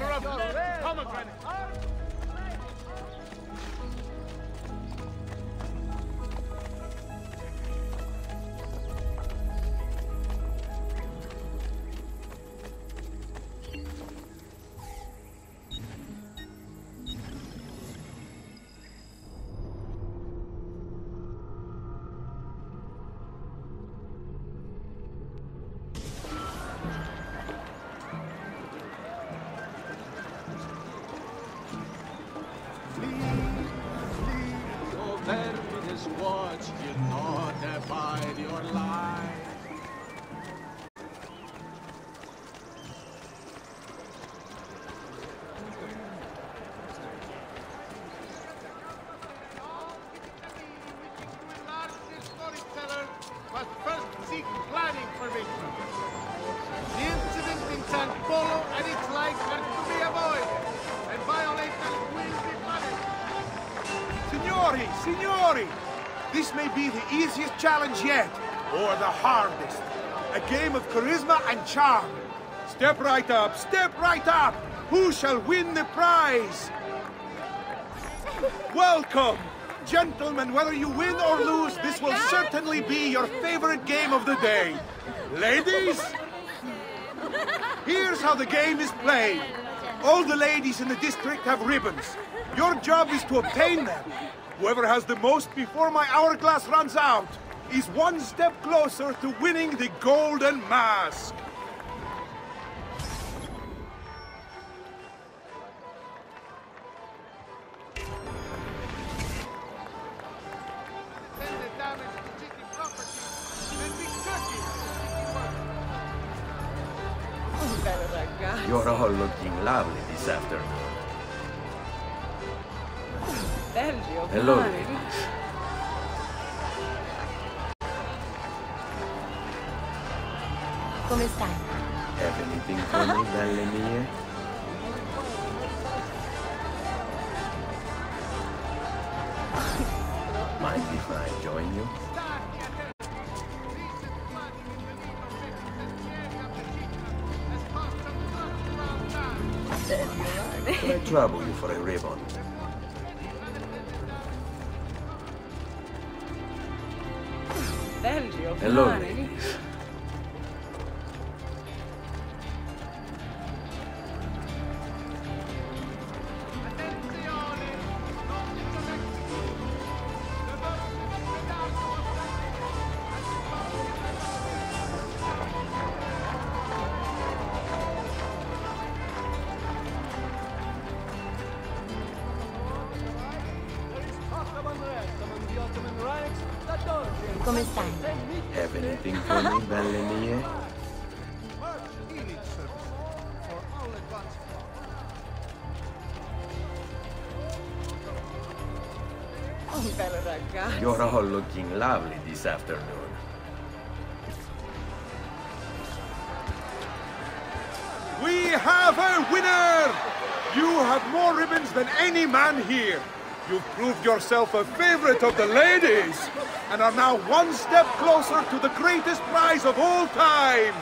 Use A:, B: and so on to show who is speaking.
A: Asher of pomegranate. And violators will be punished.
B: Signori, signori! This may be the easiest challenge yet, or the hardest. A game of charisma and charm. Step right up, step right up! Who shall win the prize? Welcome! Gentlemen, whether you win or lose, this will certainly be your favorite game of the day. Ladies, here's how the game is played. All the ladies in the district have ribbons. Your job is to obtain them. Whoever has the most before my hourglass runs out is one step closer to winning the golden mask.
C: You're all looking lovely this afternoon.
D: Bello.
C: Hello,
D: mare.
C: ladies.
E: Come stai?
C: Have anything for me, belle mie? Mind if I join you? Can I trouble you for a ribbon?
D: Bello.
C: Hello,
D: mare.
C: Ladies.
E: Come stai?
C: Have anything for me, belle mie?
A: Healing service for all advanced.
D: Un bello ragazzo.
C: You're all looking lovely this afternoon.
B: We have a winner! You have more ribbons than any man here. You've proved yourself a favorite of the ladies and are now one step closer to the greatest prize of all time.